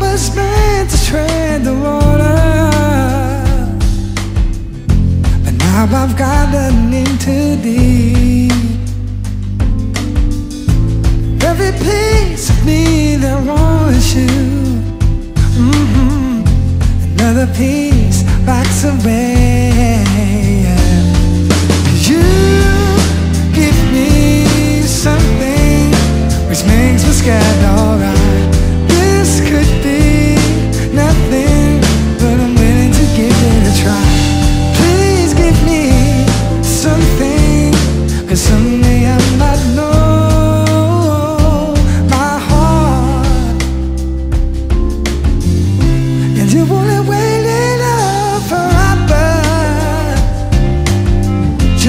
Was meant to tread the water. But now I've gotten in too deep Every piece of me that wants you. Mm -hmm. Another piece backs away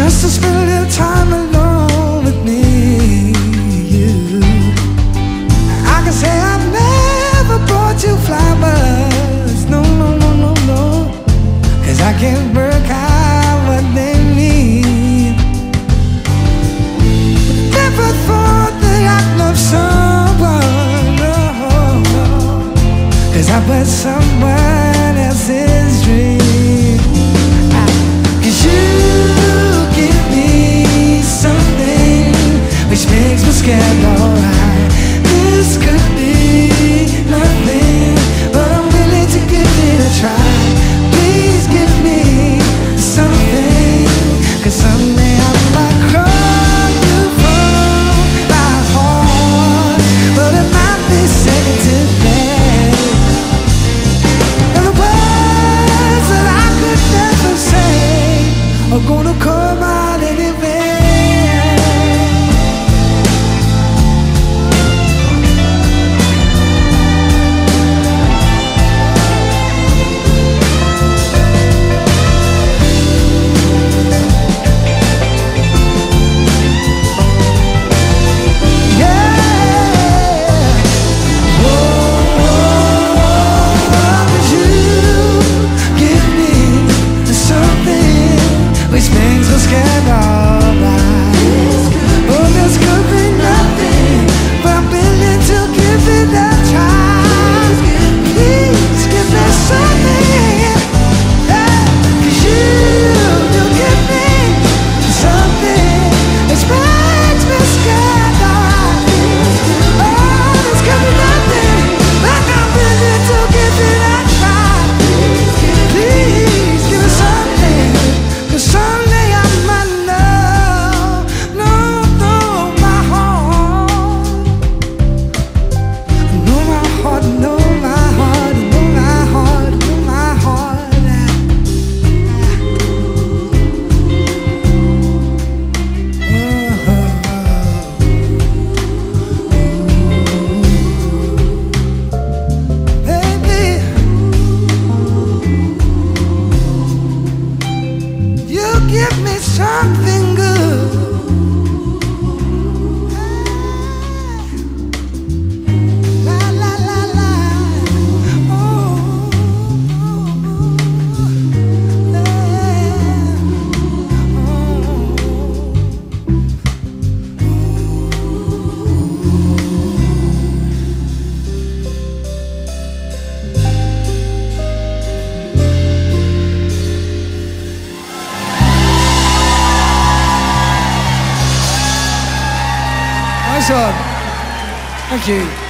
Just to spend a little time alone with me you. I can say I've never brought you flowers No, no, no, no, no Cause I can't work out what they mean Never thought that I'd love someone no. Cause I bet someone give me something Thank you.